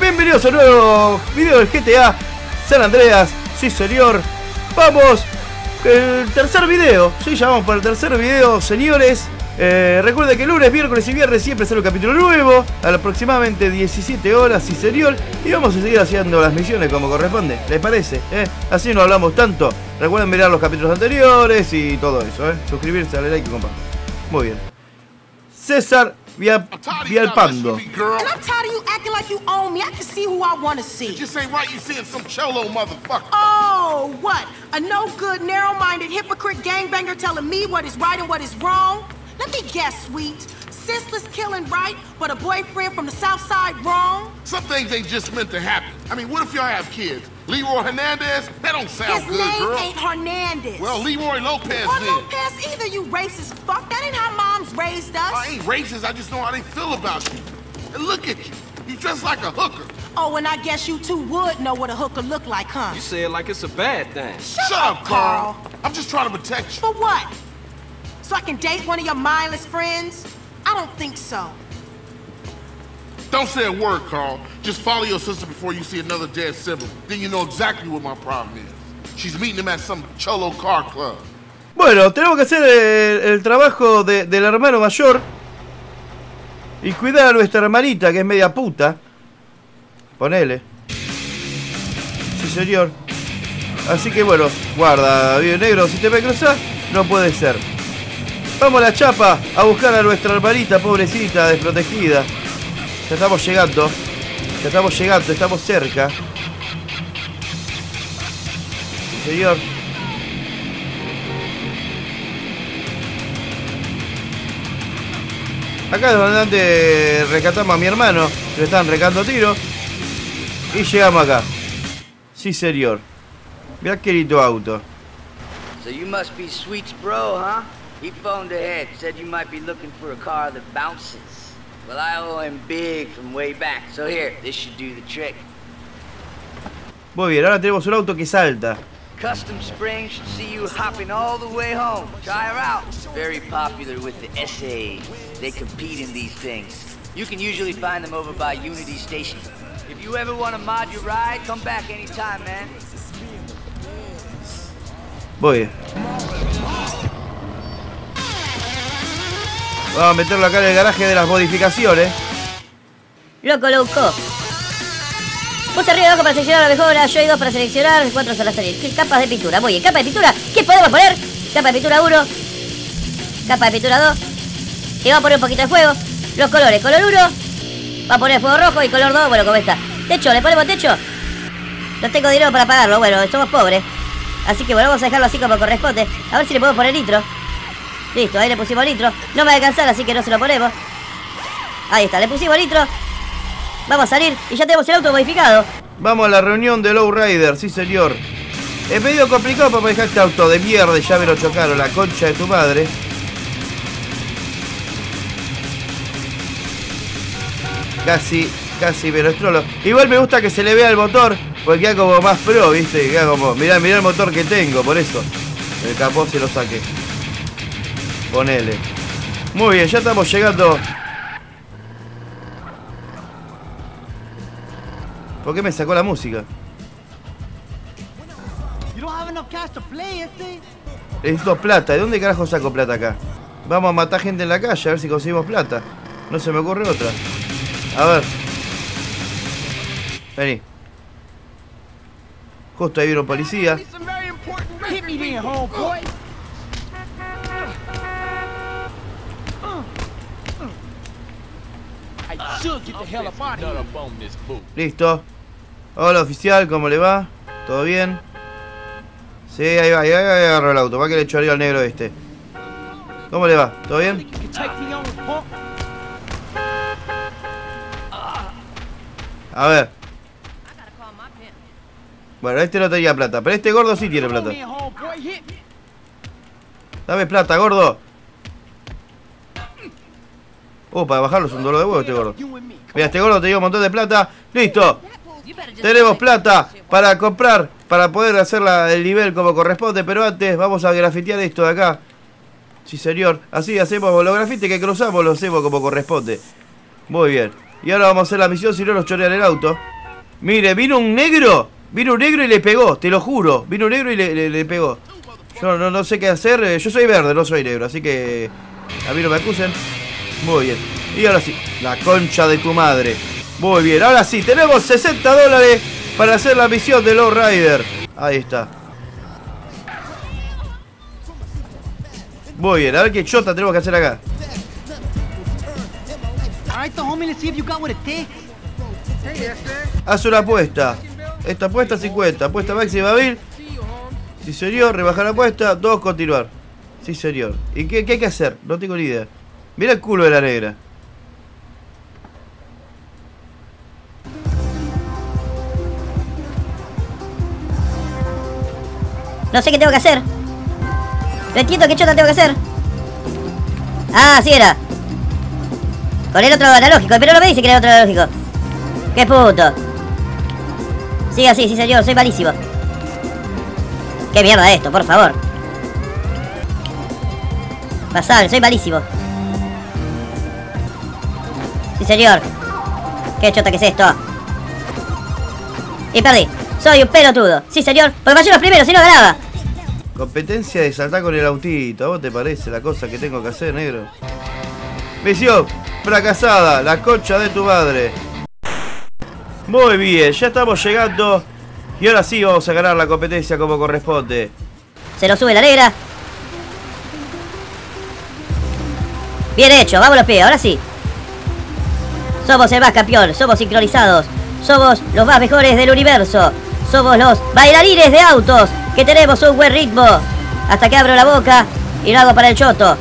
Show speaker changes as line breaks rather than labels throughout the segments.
Bienvenidos a un nuevo video del GTA San Andreas, sí señor. Vamos, el tercer video, sí, ya vamos para el tercer video, señores. Eh, recuerden que lunes, miércoles y viernes siempre sale un capítulo nuevo, a aproximadamente 17 horas, sí señor. Y vamos a seguir haciendo las misiones como corresponde, ¿les parece? eh? Así no hablamos tanto. Recuerden mirar los capítulos anteriores y todo eso, ¿eh? suscribirse, darle like y compartir. Muy bien. César Via- Vialpando.
And I'm tired of you acting like you own me. I can see who I want to see.
Just ain't right you seeing some cholo motherfucker.
Oh, what? A no good, narrow minded hypocrite gangbanger telling me what is right and what is wrong? Let me guess, sweet. Senseless killing right, but a boyfriend from the south side wrong?
Some things ain't just meant to happen. I mean, what if y'all have kids? Leroy Hernandez? That don't sound
His
good,
name ain't Hernandez.
Well, Leroy Lopez
or
then.
Lopez either, you racist fuck. That ain't how moms raised us.
I ain't racist, I just know how they feel about you. And look at you. You dress like a hooker.
Oh, and I guess you two would know what a hooker look like, huh?
You say it like it's a bad thing.
Shut,
up, Carl. I'm just trying to protect you.
For what? So I can date one of your mindless friends? I don't think so.
Don't say a word, Carl. Just follow your sister before you see another dead sibling. Then you know exactly what my problem is. She's meeting him at some cholo car club.
Bueno, tenemos que hacer el, trabajo de- del hermano mayor y cuidar a nuestra hermanita que es media puta. Ponele. Sí, señor. Así que bueno, guarda, bien negro, si te me cruzas, no puede ser. Vamos a la chapa a buscar a nuestra hermanita, pobrecita, desprotegida. Ya estamos llegando. Ya estamos llegando, estamos cerca. Sí, señor. Acá de adelante rescatamos a mi hermano, que le están recando tiro. Y llegamos acá. Sí, señor. Mira qué lindo auto.
So you must be Sweet's bro, huh? He phoned ahead, said you might be looking for a car that bounces. Well, I owe him big from way back, so here, this should do the trick.
Muy bien, ahora tenemos un auto que salta.
Custom Spring should see you hopping all the way home. Try her out. Very popular with the SAs. They compete in these things. You can usually find them over by Unity Station. If you ever want to mod your ride, come back anytime, man.
Bien. Vamos a meterlo acá en el garaje de las modificaciones.
Loco, loco. Puse arriba y abajo para seleccionar la mejora, yo y dos para seleccionar, cuatro son las salir. ¿Qué capas de pintura? Bien, capa de pintura. ¿Qué podemos poner? Capa de pintura 1, capa de pintura 2. Y vamos a poner un poquito de fuego. Los colores, color 1, va a poner fuego rojo y color 2, bueno, como está. Techo, ¿le ponemos techo? No tengo dinero para pagarlo, bueno, somos pobres. Así que bueno, vamos a dejarlo así como corresponde. A ver si le podemos poner nitro. Listo, ahí le pusimos nitro. No me va a alcanzar, así que no se lo ponemos. Ahí está, le pusimos nitro. Vamos a salir y ya tenemos el auto modificado.
Vamos a la reunión de Lowrider, sí señor. Es medio complicado para manejar este auto de mierda ya me lo chocaron, la concha de tu madre. Casi, casi me lo estrolo. Igual me gusta que se le vea el motor, porque queda como más pro, viste, queda como, mirá, mirá el motor que tengo, por eso. El capó se lo saqué. Ponele. Muy bien, ya estamos llegando. ¿Por qué me sacó la música? Necesito plata. ¿De dónde carajo saco plata acá? Vamos a matar gente en la calle a ver si conseguimos plata. No se me ocurre otra. A ver. Vení. Justo ahí vino un policía. Listo. Hola oficial, ¿cómo le va? ¿Todo bien? Sí, ahí va, ahí, va, ahí agarro el auto. Va que le choreo al negro este. ¿Cómo le va? ¿Todo bien? A ver. Bueno, este no tenía plata, pero este gordo sí tiene plata. Dame plata, gordo. Oh, para bajarlo es un dolor de huevo este gordo. Mira, este gordo te dio un montón de plata. ¡Listo! Tenemos plata para comprar, para poder hacer la- el nivel como corresponde, pero antes vamos a grafitear esto de acá. Sí, señor. Así hacemos los grafites que cruzamos, los hacemos como corresponde. Muy bien. Y ahora vamos a hacer la misión si no nos chorean el auto. Mire, vino un negro. Vino un negro y le pegó, te lo juro. Vino un negro y le pegó. Yo no, no sé qué hacer. eh, Yo soy verde, no soy negro. Así que a mí no me acusen. Muy bien. Y ahora sí, la concha de tu madre. Muy bien, ahora sí, tenemos 60 dólares para hacer la misión de Low Rider. Ahí está. Muy bien, a ver qué chota tenemos que hacer acá. Haz una apuesta. Esta apuesta 50. Apuesta máxima 1000. Sí, señor. Rebajar la apuesta. Dos, continuar. Sí, señor. ¿Y qué, qué hay que hacer? No tengo ni idea. Mira el culo de la negra.
No sé qué tengo que hacer. No entiendo qué chota tengo que hacer. Ah, así era. Con el otro analógico, pero no me dice que era el otro analógico. Qué puto. Siga así, sí señor, soy malísimo. Qué mierda esto, por favor. Pasable, soy malísimo. Sí señor. Qué chota que es esto. Y perdí. Soy un pelotudo. Sí señor, porque me los primero, si no ganaba.
Competencia de saltar con el autito. ¿A vos te parece la cosa que tengo que hacer, negro? Misión fracasada. La concha de tu madre. Muy bien, ya estamos llegando. Y ahora sí vamos a ganar la competencia como corresponde.
Se lo sube la negra. Bien hecho, vamos los pies, ahora sí. Somos el más campeón, somos sincronizados. Somos los más mejores del universo. Somos los bailarines de autos que tenemos un buen ritmo. Hasta que abro la boca y lo hago para el choto.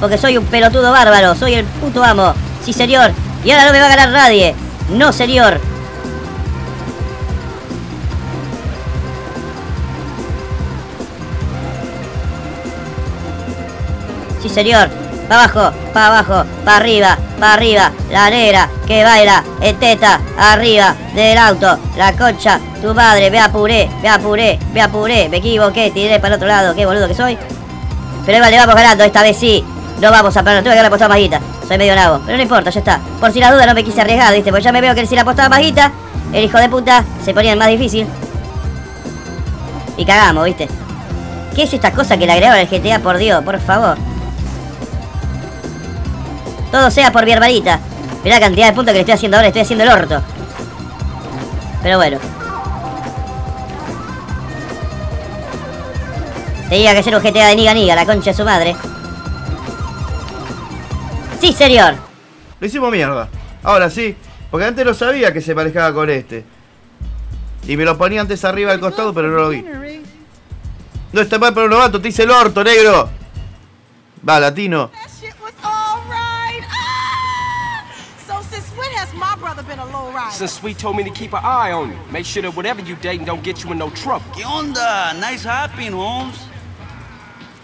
Porque soy un pelotudo bárbaro, soy el puto amo. Sí, señor. Y ahora no me va a ganar nadie. No, señor. Sí, señor. Pa' abajo, pa' abajo, pa' arriba, pa' arriba. La negra que baila en teta arriba del auto. La concha, tu madre, me apuré, me apuré, me apuré. Me equivoqué, tiré para el otro lado. Qué boludo que soy. Pero igual le vamos ganando, esta vez sí. No vamos a perder, tuve que haber apostado guita. Soy medio nabo, pero no importa, ya está. Por si la duda no me quise arriesgar, ¿viste? Porque ya me veo que si la apostaba guita, el hijo de puta se ponía en más difícil. Y cagamos, ¿viste? ¿Qué es esta cosa que le agregaron al GTA, por Dios? Por favor. Todo sea por mi hermanita. Mirá la cantidad de puntos que le estoy haciendo ahora, estoy haciendo el orto. Pero bueno. Tenía que ser un GTA de niga niga, la concha de su madre. Sí, señor.
Lo hicimos mierda. Ahora sí, porque antes no sabía que se manejaba con este. Y me lo ponía antes arriba al costado, pero no lo vi. No está mal para un novato, te hice el orto, negro. Va, latino.
Ah! So since when has my brother been a low rider?
Since Sweet told me to keep an eye on you, make sure that whatever you dating don't get you in no trouble.
¿Qué onda? Nice hopping, Holmes.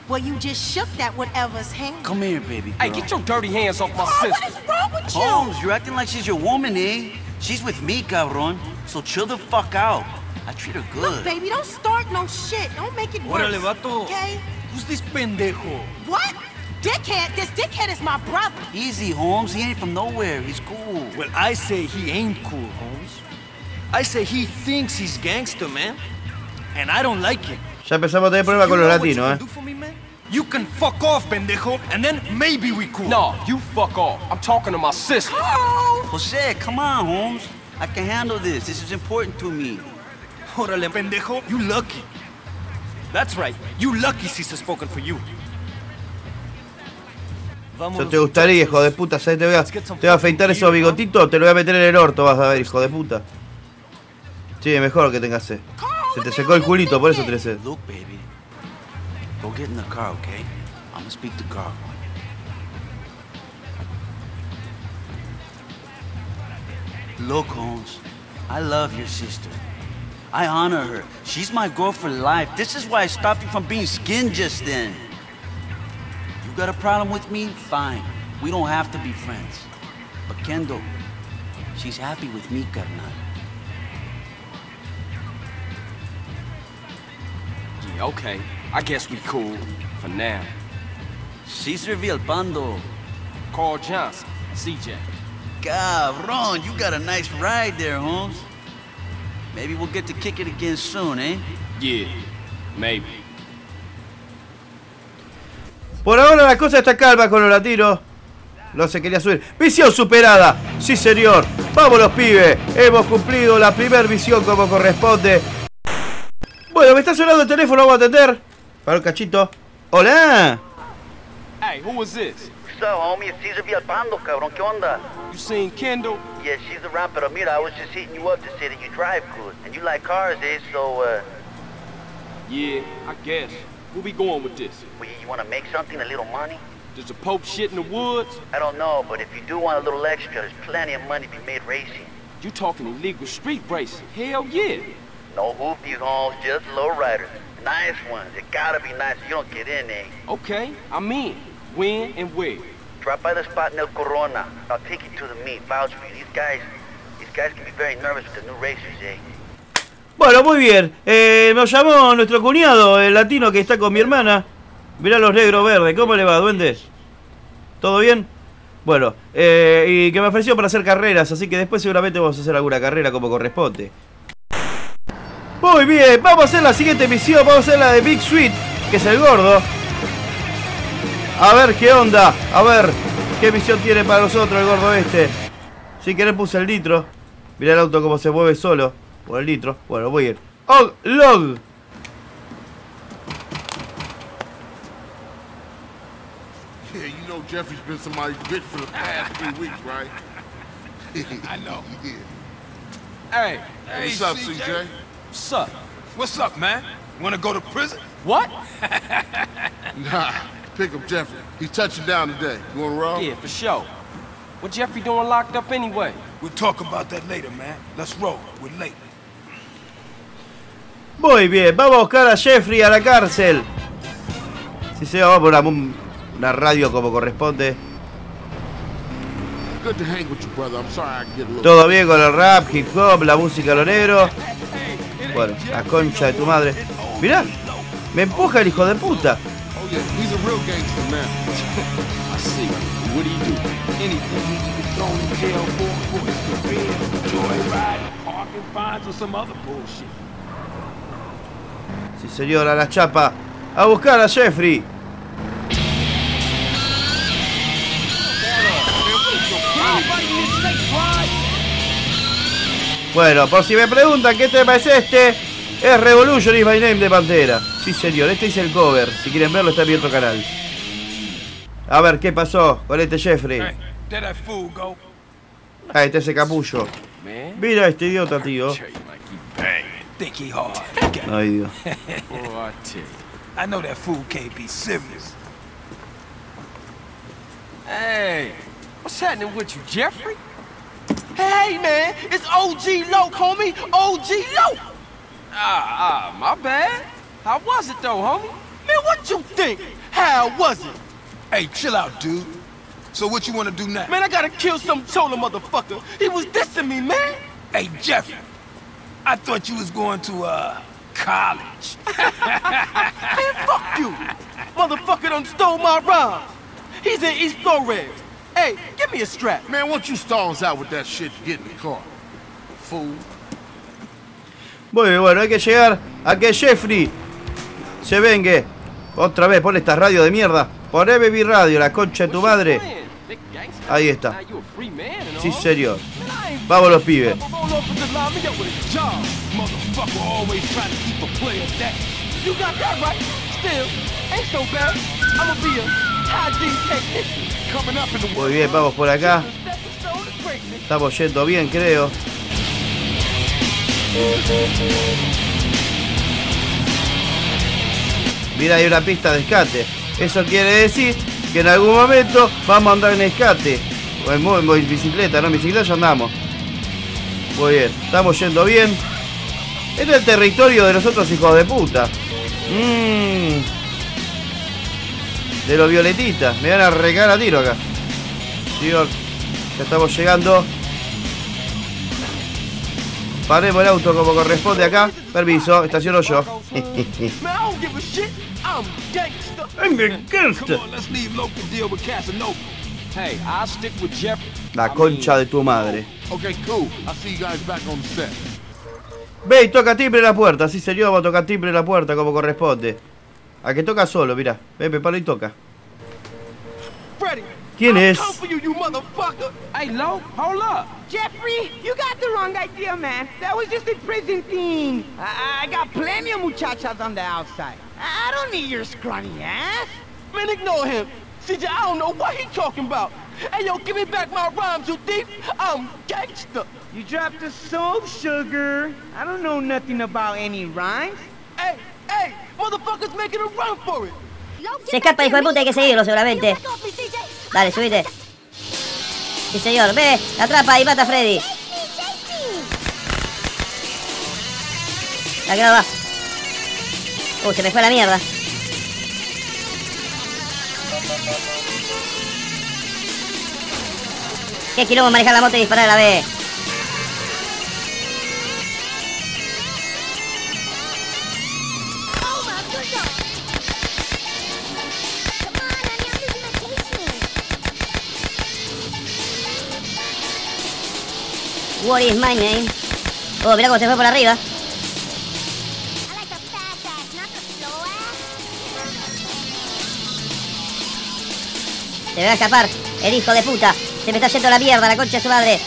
Well, you just shook that whatever's hand.
Come here, baby girl.
Hey, get your dirty hands off my
Oh,
sister.
is wrong with you?
Holmes, you're acting like she's your woman, eh? She's with me, cabron. So chill the fuck out. I treat her good.
Look,
good.
baby, don't start no shit. Don't make it worse.
Órale, vato.
Okay?
Who's this pendejo?
What? Dickhead? This dickhead is my brother.
Easy, Holmes. He ain't from nowhere. He's cool.
Well, I say he ain't cool, Holmes. I say he thinks he's gangster, man. And I don't like it.
Ya empezamos a tener problemas con
You
los latinos,
can
eh.
You can fuck off, pendejo, and then maybe we cool.
No, you fuck off. I'm talking to my sister.
Oh!
Jose, come on, Holmes. I can handle this. This is important to me.
Órale, pendejo, you lucky. That's right. You lucky Caesar spoken for you.
Eso
Vámonos,
te gustaría, hijo de puta. ¿sabes? Te voy a, te voy a afeitar esos bigotitos, te lo voy a meter en el orto, vas a ver, hijo de puta. Sí, mejor que tengas sed. Se te secó el culito, por eso tenés sed.
Look, baby. Go get in the car, okay? I'm gonna speak to Carl. Look, Holmes. I love your sister. I honor her. She's my girl for life. This is why I stopped you from being skinned just then. You got a problem with me? Fine. We don't have to be friends. But Kendall, she's happy with me, carnal.
Okay. I guess we cool. For now.
Cesar Villalpando.
Carl Johnson, CJ.
Cabron, you got a nice ride there, Holmes. Maybe we'll get to kick it again soon, eh?
Yeah, maybe.
Por ahora la cosa está calma con los latinos. No se quería subir. Misión superada. Sí, señor. Vamos los pibes. Hemos cumplido la primera misión como corresponde. Bueno, me está sonando el teléfono. Vamos a atender. Para un cachito. Hola.
Hey, who was this?
So, homie, it's Cesar Villalpando, cabrón. ¿Qué onda?
You seen Kendall?
Yeah, she's around, pero mira, I was just hitting you up to say that you drive good. And you like cars, eh? So, uh,
Yeah, I guess. Where we going with this?
well, you want to make something, a little money?
Does the Pope shit in the woods?
I don't know, but if you do want a little extra, there's plenty of money to be made racing.
You talking illegal street racing? Hell yeah.
No hoopties, homes, just low riders. Nice ones. It gotta be nice. You don't get in, eh?
Okay, I'm in. When and where?
Drop by the spot in El Corona. I'll take you to the meet. Vouch for you. These guys, these guys can be very nervous with the new racers, eh?
Bueno, muy bien. Eh, nos llamó nuestro cuñado, el latino que está con mi hermana. Mirá los negros verdes. ¿Cómo le va, duende? ¿Todo bien? Bueno, eh, y que me ofreció para hacer carreras, así que después seguramente vamos a hacer alguna carrera como corresponde. Muy bien, vamos a hacer la siguiente misión, vamos a hacer la de Big Sweet, que es el gordo. A ver qué onda, a ver qué misión tiene para nosotros el gordo este. Si querés puse el litro. Mirá el auto como se mueve solo. Por el litro. Bueno, voy a ir. Og Log.
Yeah, you know Jeffrey's been somebody's bitch for the past three weeks, right?
I know.
Yeah.
Hey,
Hey,
What's up,
CJ?
CJ?
What's up?
What's up, man? Wanna go to prison?
What?
Nah, pick up Jeffrey. He's touching down today. You wanna roll?
Yeah, for sure. What Jeffrey doing locked up anyway?
We'll talk about that later, man. Let's roll. We're late.
Muy bien, vamos a buscar a Jeffrey a la cárcel. Si se va por una, una radio como corresponde.
Good to hang with you, brother. I'm sorry I get a little.
Todo bien con el rap, hip hop, la música de lo negro. Bueno, la concha de tu madre. Mirá, me empuja el hijo de puta.
Oh yeah, he's a real gangster, man.
I
Bueno, por si me preguntan qué tema es este, es Revolution is my name de Pantera. Sí, señor, este es el cover. Si quieren verlo, está en mi otro canal. A ver, ¿qué pasó con este Jeffrey?
Go.
Ah, este es ese capullo. Mira este idiota, tío. Ay, Dios.
Boy, I
know that fool can't be serious.
Hey, what's happening with you, Jeffrey?
Hey, man, it's OG Loke, homie. OG Loke.
Ah, ah, my bad. How was it though, homie?
Man, what you think? How was it?
Hey, chill out, dude. So what you wanna do now?
Man, I gotta kill some chola motherfucker. He was dissing me, man.
Hey, Jeffrey. I thought you was going to, uh, college.
Man, fuck you. Motherfucker done stole my rhymes. He's in East Flores. Hey, give me a strap.
Man, don't you stall us out with that shit to get in the car? Fool.
Muy bien, bueno, hay que llegar a que Jeffrey se vengue. Otra vez, pon esta radio de mierda. Poné Baby Radio, la concha de tu madre. Ahí está. Sí, señor. Vamos los pibes.
Still, ain't so bad. I'ma be a technician.
Coming up in the
Muy bien, vamos por acá. Estamos yendo bien, creo. Mira, hay una pista de escate. Eso quiere decir que en algún momento vamos a andar en escate. O en bicicleta, ¿no? En bicicleta ya andamos. Muy bien, estamos yendo bien. Este es el territorio de los otros hijos de puta. Mmm. De los violetitas. Me van a recar a tiro acá. Señor, ya estamos llegando. Paremos el auto como corresponde acá. Permiso, estaciono yo. La concha de tu madre. Ve y toca timbre la puerta. Sí, señor, va a tocar timbre la puerta como corresponde. A que toca solo, mira. Ve, prepara y toca.
Freddy,
¿Quién
I'll
es?
you, you motherfucker.
Hey, Lo, hold up.
Jeffrey, you got the wrong idea, man. That was just a prison thing. I, I got plenty of muchachas on the outside. I, I don't need your scrawny ass.
Man, ignore him. CJ, I don't know what he talking about. Hey, yo, give me back my rhymes, you thief. I'm gangster.
You dropped the soap, sugar. I don't know nothing about any rhymes.
Hey, hey, motherfuckers making a run for it.
Se escapa, hijo de puta, hay que seguirlo seguramente. Dale, subite. Sí, señor. Ve, atrapa y mata a Freddy. La va. Uh, se me fue a la mierda. Qué quilombo manejar la moto y disparar a la vez. What is my name? Oh, mira cómo se fue por arriba. Se va a escapar. El hijo de puta. Se me está yendo la mierda, la concha de su madre.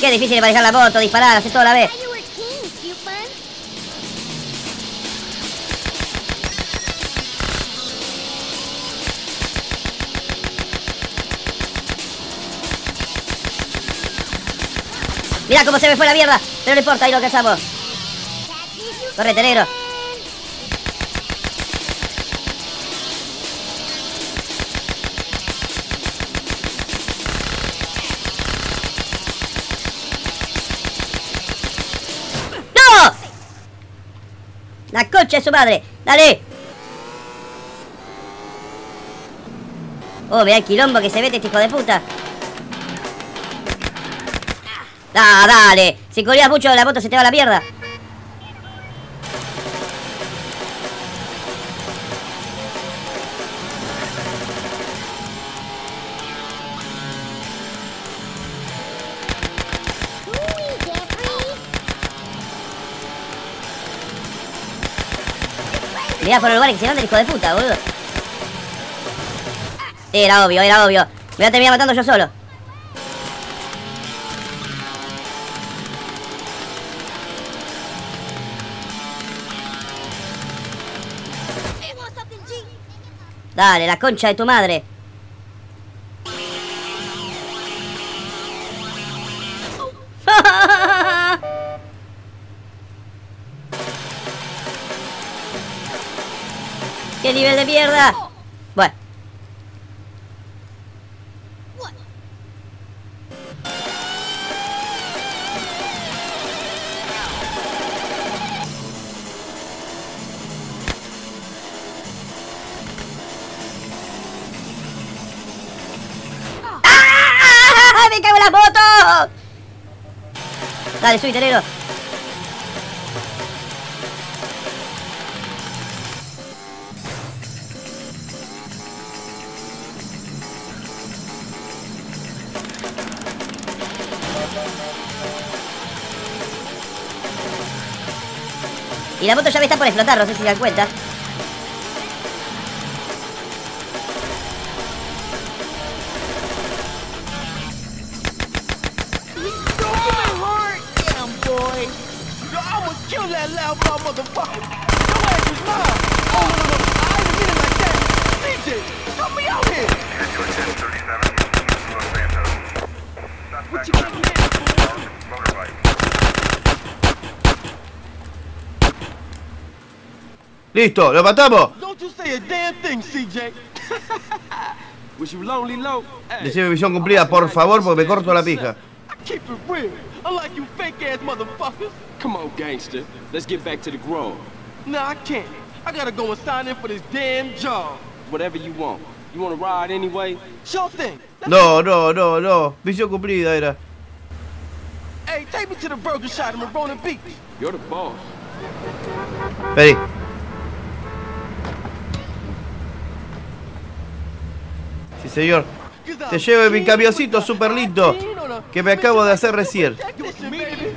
Qué difícil manejar la moto, disparar, hacer todo a la vez. Mira cómo se me fue la mierda. Pero no importa, ahí lo alcanzamos. Correte, negro. Concha de su madre. Dale. Oh, mira el quilombo que se mete este hijo de puta. Ah, dale. Si corrías mucho la moto se te va la mierda. Mirá por el lugar que se hijo de puta, boludo. Era obvio, era obvio. Me voy a terminar matando yo solo. Dale, la concha de tu madre. De mierda! Bueno. ¡Ah! ¡Me cago en la moto! Dale, subite, negro. Y la moto ya me está por explotar, no sé si se dan cuenta.
Lonely, Lo? Hey,
Decime misión cumplida, por favor, porque me corto la pija.
I keep it real. Unlike you fake ass motherfuckers.
come on, gangster. Let's get back to the Grove.
Nah, I can't. I gotta go and sign in for this damn job.
Whatever you want. You want to ride anyway?
Sure thing.
No, no, no, no. Misión cumplida era.
Hey, take me to the burger shop in Marona Beach.
You're the boss.
Vení. Señor. Te llevo mi camioncito super lindo que me acabo de hacer recién.
Listen, baby.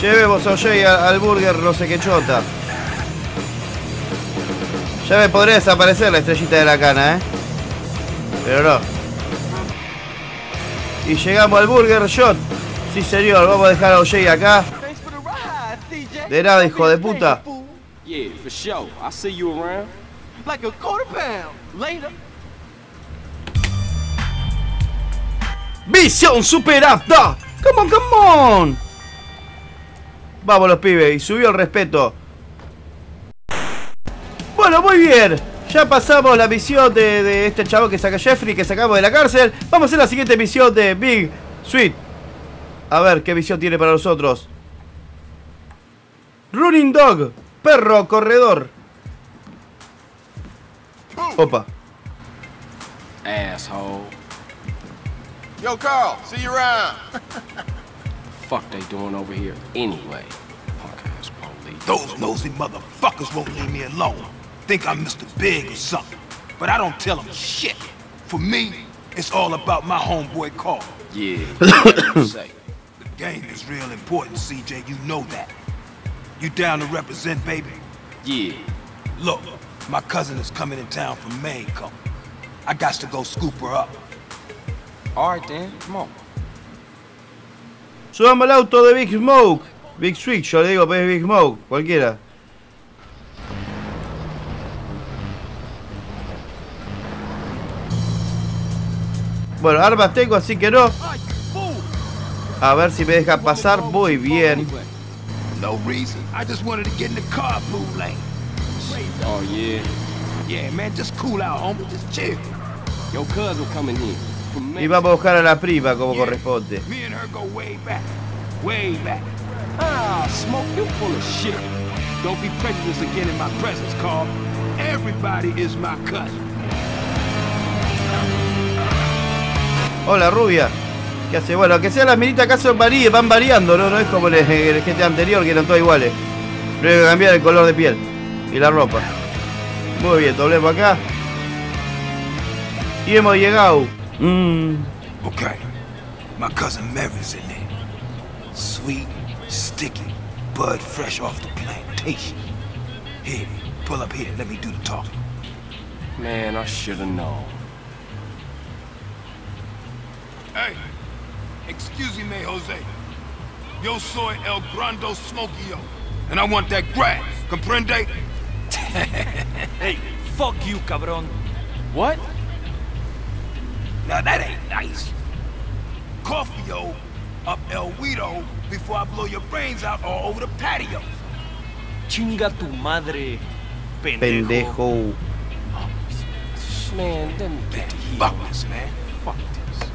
Llevemos a Jay a- al burger no sé qué chota. Ya me podría desaparecer la estrellita de la cana, ¿eh? Pero no. Y llegamos al burger shot. Sí, señor, vamos a dejar a OJ acá.
Thanks for the ride, CJ.
De nada, hijo de puta.
Yeah, for sure. I'll see you around.
Like a quarter pound. Later.
¡Visión superada! ¡Come on, come on! Vamos los pibes, y subió el respeto. Bueno, muy bien. Ya pasamos la misión de, este chavo que saca Jeffrey, que sacamos de la cárcel. Vamos a hacer la siguiente misión de Big Sweet. A ver qué misión tiene para nosotros. Running Dog, perro corredor. Opa.
Asshole.
Yo, Carl, see you around.
What the fuck they doing over here anyway? Punk ass police.
Those nosy motherfuckers won't leave me alone. Think I'm Mr. Big or something. But I don't tell them shit. For me, it's all about my homeboy Carl.
Yeah, whatever you say.
The game is real important, CJ. You know that. You down to represent, baby?
Yeah.
Look, my cousin is coming in town from Maine, come. I got to go scoop her up.
All right then, come on.
Subamos el auto de Big Smoke. Big Switch, yo le digo, pero es Big Smoke, cualquiera. Bueno, armas tengo, así que no. A ver si me deja pasar. Muy bien.
No reason. I just wanted to get in the car, move lane.
Oh yeah.
Yeah, man, just cool out, homie. Just chill.
Your cousin coming here.
Y vamos a buscar a la prima como corresponde.
Ah, Smoke, you full of shit.
Don't be prejudiced again in my presence, Carl. Everybody is my cousin.
Hola, rubia. ¿Qué hace? Bueno, que sean las minitas acá son varíe, van variando, ¿no? No es como el, el GTA anterior que eran todas iguales. No hay que cambiar el color de piel y la ropa. Muy bien, doblemos acá. Y hemos llegado. Mm,
Okay. My cousin Mary's in there. Sweet, sticky, bud fresh off the plantation. Here, pull up here. Let me do the talking.
Man, I should have known.
Hey, excuse me, Jose. Yo soy El Grando Smokio, and I want that grass. Comprende?
Hey, fuck you, cabrón.
What?
Now that ain't nice. Coffee-o up El Guido before I blow your brains out all over the patio.
Chinga tu madre, pendejo.
pendejo.
Man, let me get to here.
Fuck this, man.
Fuck this.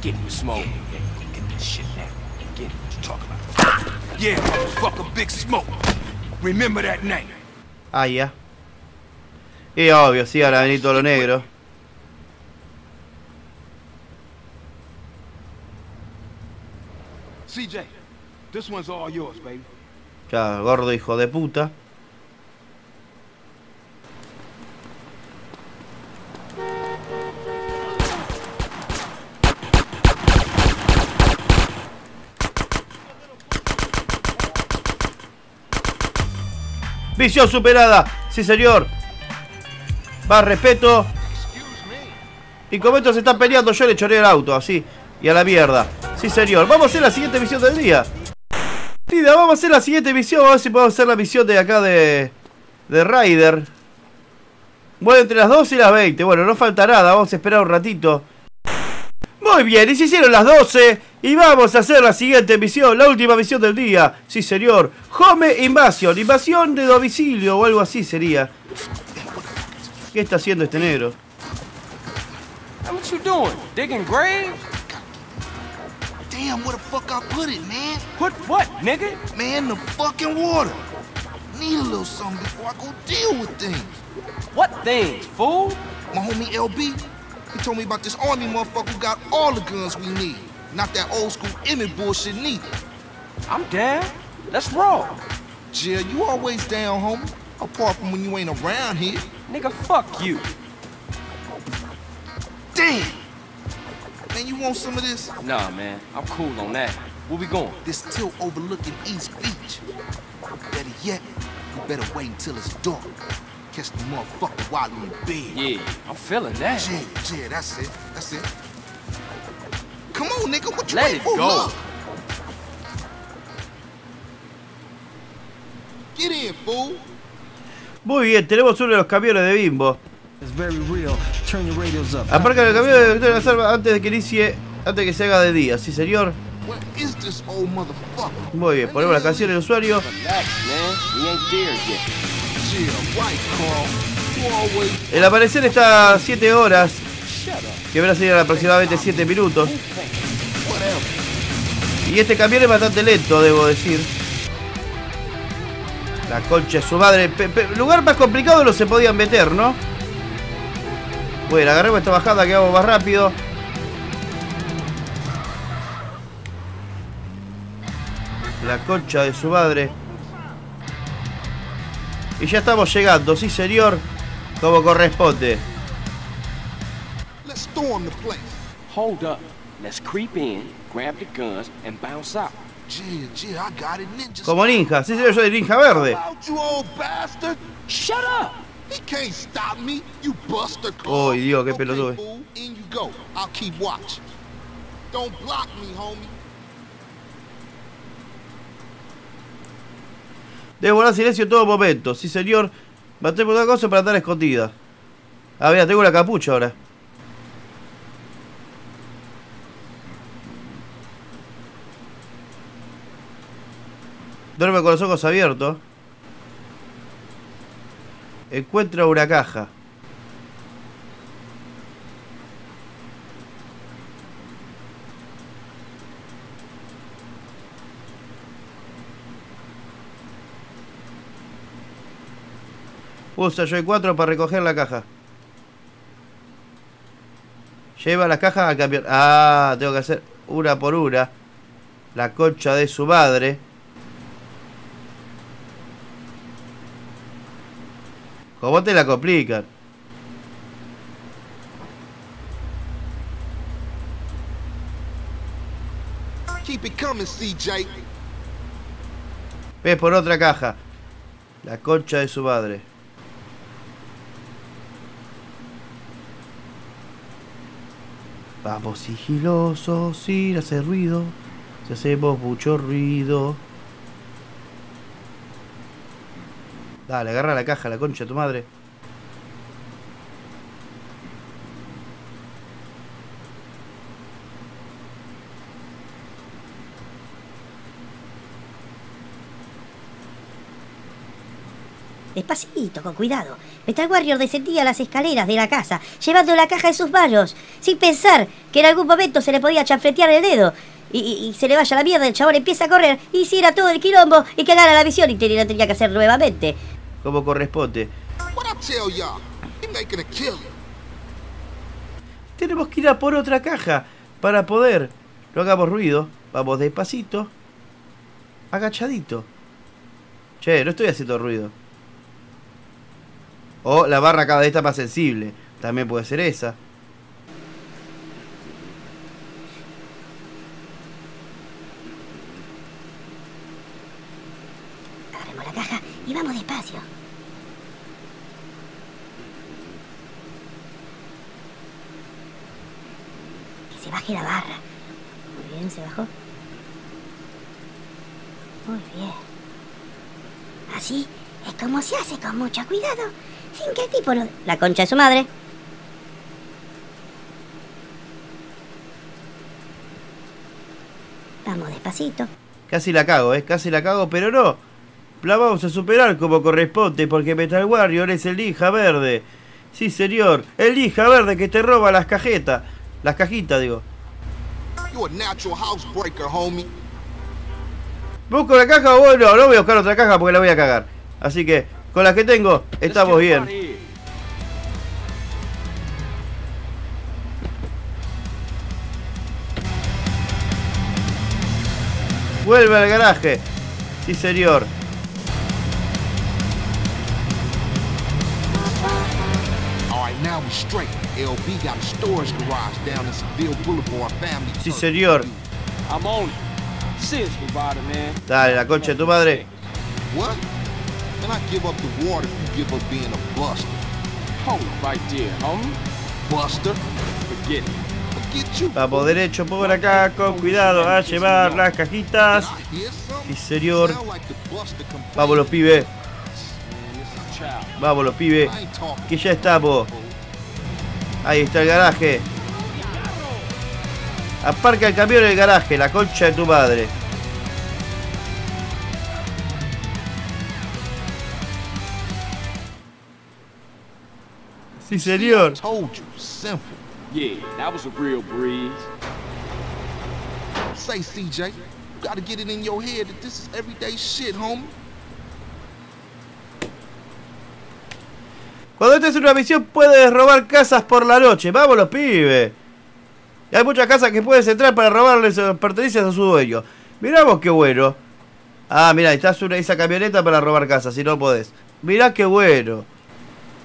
Get him, Smoke.
Yeah, yeah, get this shit now. Get it. What you talking about? Yeah, motherfucker, Big Smoke. Remember that name.
Ah, ya. Y obvio, sí, ahora venir todo lo negro.
CJ, this one's all yours, baby.
Ya, gordo hijo de puta. Visión superada. Sí, señor. Más respeto. Y como estos se están peleando, yo le choré el auto, así. Y a la mierda. Sí, señor. Vamos a hacer la siguiente misión del día. Tida, vamos a hacer la siguiente misión. A ver si podemos hacer la misión de acá de. de Ryder. Bueno, entre las 12 y las 20. Bueno, no falta nada. Vamos a esperar un ratito. Muy bien, y se hicieron las 12. Y vamos a hacer la siguiente misión. La última misión del día. Sí, señor. Home Invasion. Invasión de domicilio o algo así sería. ¿Qué está haciendo este negro?
What you doing? Digging graves?
Damn, where the fuck I put it, man?
Put what, nigga?
Man, the fucking water. Need a little something before I go deal with things.
What things, fool?
My homie LB, he told me about this army motherfucker who got all the guns we need. Not that old school Emmett bullshit neither.
I'm down. Let's roll.
Jill, you always down, homie. Apart from when you ain't around here.
Nigga, fuck you.
Damn! Man, you want some of this?
Nah, man. I'm cool on that. Where we going?
This tilt overlooking East Beach. Better yet, you better wait until it's dark. Catch the motherfucker while you in bed.
Yeah, I'm feeling that.
Yeah, yeah, that's it. That's it. Come on, nigga. What you
Let
waiting
it
for?
go.
Look. Get in, fool.
Muy bien, tenemos uno de los camiones de Bimbo.
It's very real. Turn your radios up.
Aparca el camión de Victoria Salva antes de que inicie, antes de que se haga de día. Sí, señor.
Where is this old motherfucker?
Muy bien, ponemos la canción del usuario. El amanecer está a 7 horas, que van a ser aproximadamente 7 minutos. Y este camión es bastante lento, debo decir. La concha de su madre. Pe- lugar más complicado no se podían meter, ¿no? Bueno, agarremos esta bajada que vamos más rápido. La concha de su madre. Y ya estamos llegando, sí señor, como corresponde.
let's storm the place.
Hold up. Let's creep in, grab the guns, and bounce out.
Jill, Jill, I got it, ninja.
Como ninja, sí señor, yo de ninja verde.
Shut up!
He can't stop me, you buster.
Oh, Dios, qué pelotudo.
fool, In you go. I'll keep watch. Don't block me, homie.
Debo guardar silencio en todo momento, sí señor. Matemos una cosa para andar escondida. Ah, mira, tengo una capucha ahora. Duerme con los ojos abiertos. Encuentra una caja. Usa Joy 4 para recoger la caja. Lleva la caja a cambiar. Ah, tengo que hacer una por una. La concha de su madre. ¿Cómo te la complican?
Keep it coming, CJ.
Ves por otra caja. La concha de su madre. Vamos sigilosos sin hacer ruido. Si hacemos mucho ruido. Dale, agarra la caja, la concha de tu madre.
Despacito, con cuidado. Metal Warrior descendía las escaleras de la casa, llevando la caja en sus manos, sin pensar que en algún momento se le podía chanfletear el dedo. Y, se le vaya la mierda, el chabón empieza a correr, hiciera todo el quilombo y quedara la visión y tenía, tenía que hacer nuevamente.
Como corresponde. Tenemos que ir a por otra caja para poder. No hagamos ruido. Vamos despacito. Agachadito. Che, no estoy haciendo ruido. O la barra cada vez está más sensible. También puede ser esa.
Agarremos la caja y vamos despacio. Que se baje la barra. Muy bien, se bajó. Muy bien. Así es como se hace con mucho cuidado, sin que el tipo lo... La concha de su madre. Vamos despacito.
Casi la cago, ¿eh? Casi la cago, pero no. La vamos a superar como corresponde porque Metal Warrior es el hija verde. Sí, señor. El hija verde que te roba las cajetas. Las cajitas, digo. ¿Busco la caja o bueno? No voy a buscar otra caja porque la voy a cagar. Así que, con las que tengo, estamos bien. Vuelve al garaje. Sí, señor.
All right, now we straight. LB got a storage garage down in Seville Boulevard family.
Sí, señor.
I'm on it. Serious provider, man.
Dale, la concha de tu madre.
What? Then I give up the water if you give up being a buster.
Hold it right there, homie.
Buster?
Forget it.
Forget you.
Vamos derecho por acá, con cuidado a llevar las cajitas. Sí, señor. Vamos los pibes. Vamos los pibes. Que ya estamos. Ahí está el garaje. Aparca el camión en el garaje, la concha de tu madre. Sí, señor.
Told you, simple.
Yeah, that was a real breeze.
Say, CJ, you gotta get it in your head that this is everyday shit, homie.
Cuando estés en una misión puedes robar casas por la noche. Vamos los pibes. Y hay muchas casas que puedes entrar para robarles sus pertenencias a su dueño. Mirá vos qué bueno. Ah, mira, estás una esa camioneta para robar casas, si no podés. Mirá qué bueno.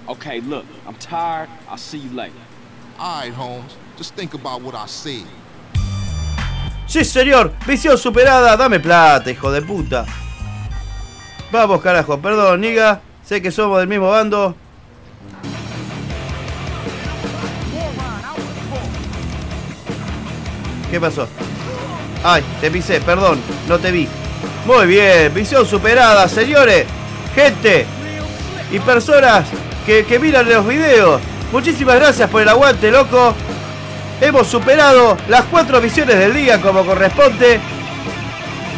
Okay, look, I'm tired. I'll see you later.
All right, Holmes. Just think about what I said.
Sí, señor. Misión superada. Dame plata, hijo de puta. Vamos, carajo. Perdón, niga. Sé que somos del mismo bando. ¿Qué pasó? Ay, te pisé, perdón, no te vi. Muy bien, misión superada, señores, gente y personas que, que miran los videos. Muchísimas gracias por el aguante, loco. Hemos superado las cuatro misiones del día como corresponde.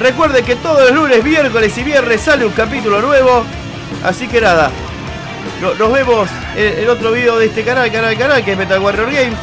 Recuerden que todos los lunes, miércoles y viernes sale un capítulo nuevo. Así que nada, no- nos vemos en, en otro video de este canal, canal, canal, que es Metal Warrior Games.